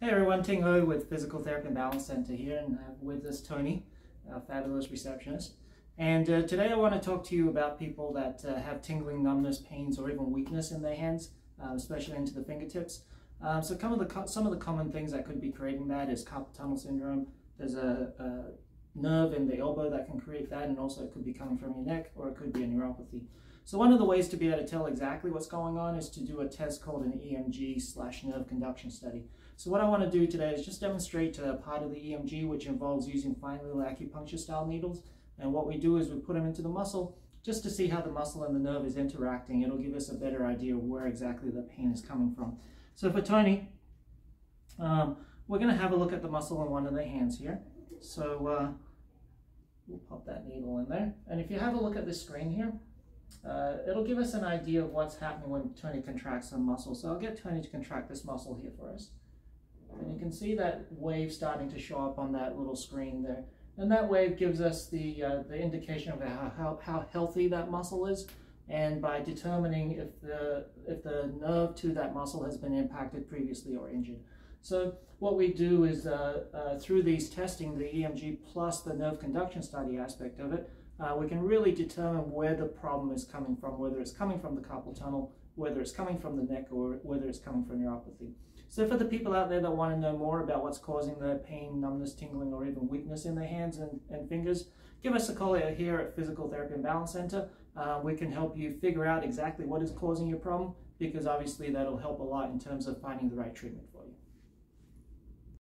Hey everyone, Ting Ho with Physical Therapy and Balance Center here, and I have with us Tony, our fabulous receptionist. And uh, today I want to talk to you about people that uh, have tingling, numbness, pains, or even weakness in their hands, uh, especially into the fingertips. Um, so some of the some of the common things that could be creating that is carpal tunnel syndrome. There's a, a nerve in the elbow that can create that, and also it could be coming from your neck, or it could be a neuropathy. So one of the ways to be able to tell exactly what's going on is to do a test called an EMG slash nerve conduction study. So what I want to do today is just demonstrate a part of the EMG which involves using fine little acupuncture style needles. And what we do is we put them into the muscle just to see how the muscle and the nerve is interacting. It'll give us a better idea of where exactly the pain is coming from. So for Tony, um, we're going to have a look at the muscle in one of the hands here. So uh, we'll pop that needle in there. And if you have a look at the screen here, uh, it'll give us an idea of what's happening when Tony contracts some muscle. So I'll get Tony to contract this muscle here for us. And you can see that wave starting to show up on that little screen there. And that wave gives us the, uh, the indication of how, how, how healthy that muscle is. And by determining if the, if the nerve to that muscle has been impacted previously or injured. So what we do is uh, uh, through these testing, the EMG plus the nerve conduction study aspect of it, uh, we can really determine where the problem is coming from, whether it's coming from the carpal tunnel, whether it's coming from the neck, or whether it's coming from neuropathy. So for the people out there that want to know more about what's causing the pain, numbness, tingling, or even weakness in their hands and, and fingers, give us a call here at Physical Therapy and Balance Center. Uh, we can help you figure out exactly what is causing your problem because obviously that'll help a lot in terms of finding the right treatment